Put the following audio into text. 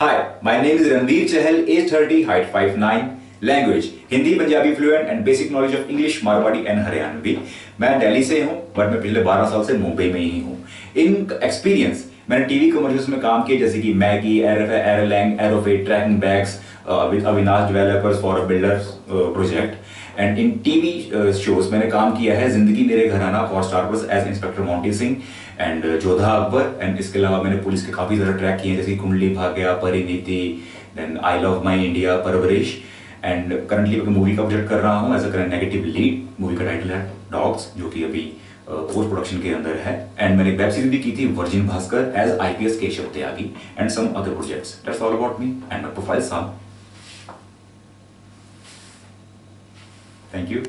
Hi, my name is Ranveer Chahal, age 30, height 5'9", language Hindi Punjabi fluent and basic knowledge of English Marwari and Haryanvi मैं दिल्ली से हूँ but मैं पिछले 12 साल से मुंबई में ही हूँ। इन एक्सपीरियंस मैंने टीवी कमर्शियल्स में काम किया जैसे कि मैगी एरोलैंग एरोफेट trekking bags Avinash developers for a builders project and in TV shows मैंने काम किया है Zindagi Mere Ghar Aana for Star Plus as inspector Monty Singh and Jodha Akbar and इसके अलावा मैंने पुलिस के काफ़ी ज़्यादा ट्रैक किए हैं, जैसे Kundali Bhagya, Parineeti then I love my India Parvarish. And currently मैं मूवी का प्रोजेक्ट कर रहा हूँ as a negative lead movie का टाइटल है डॉग्स जो कि अभी पोस्ट प्रोडक्शन के अंदर है. एंड मैंने वेब सीरीज़ भी की थी virgin Bhaskar as IPS Keshav Tyagi and some other projects that's all about me and my profile some Thank you.